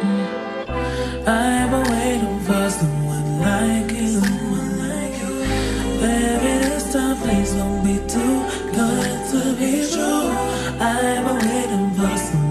I've been waiting for someone like you. Baby, this time please don't be too good to be true. I've been waiting for someone.